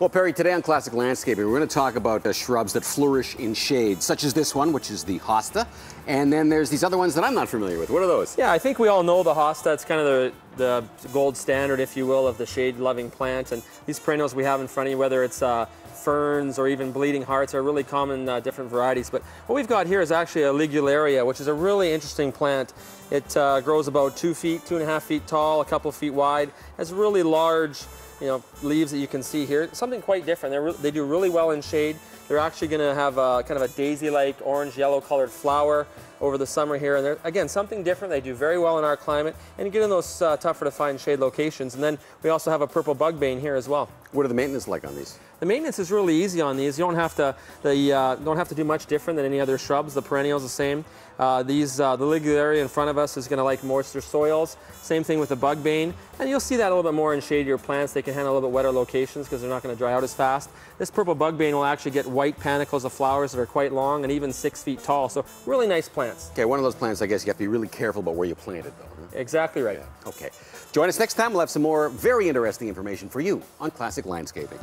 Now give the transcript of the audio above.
Well, Perry, today on Classic Landscaping, we're going to talk about uh, shrubs that flourish in shade, such as this one, which is the hosta. And then there's these other ones that I'm not familiar with. What are those? Yeah, I think we all know the hosta. It's kind of the, the gold standard, if you will, of the shade-loving plant. And these perennials we have in front of you, whether it's uh, ferns or even bleeding hearts, are really common uh, different varieties. But what we've got here is actually a ligularia, which is a really interesting plant. It uh, grows about two feet, two and a half feet tall, a couple feet wide, has really large you know, leaves that you can see here. Something quite different. They do really well in shade. They're actually going to have a, kind of a daisy-like orange-yellow colored flower over the summer here. And again, something different. They do very well in our climate. And you get in those uh, tougher to find shade locations. And then we also have a purple bugbane here as well. What are the maintenance like on these? The maintenance is really easy on these. You don't have to the uh, don't have to do much different than any other shrubs. The perennials the same. Uh, these uh, the ligularia in front of us is going to like moisture soils. Same thing with the bugbane, and you'll see that a little bit more in shadier plants. They can handle a little bit wetter locations because they're not going to dry out as fast. This purple bugbane will actually get white panicles of flowers that are quite long and even six feet tall. So really nice plants. Okay, one of those plants I guess you have to be really careful about where you plant it though. Huh? Exactly right. Yeah. Okay. Join us next time. We'll have some more very interesting information for you on Classic Landscaping.